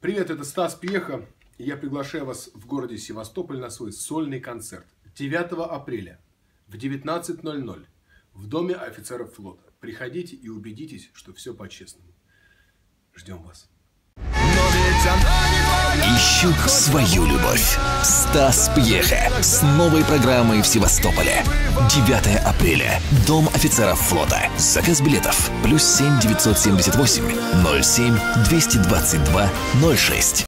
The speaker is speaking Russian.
Привет, это Стас Пьеха. Я приглашаю вас в городе Севастополь на свой сольный концерт 9 апреля в 19.00 в Доме офицеров флота. Приходите и убедитесь, что все по-честному. Ждем вас. Ищут свою любовь. Стас Пьеха с новой программой в Севастополе. 9 апреля. Дом офицеров флота. Заказ билетов. Плюс 7 978 07 222 06.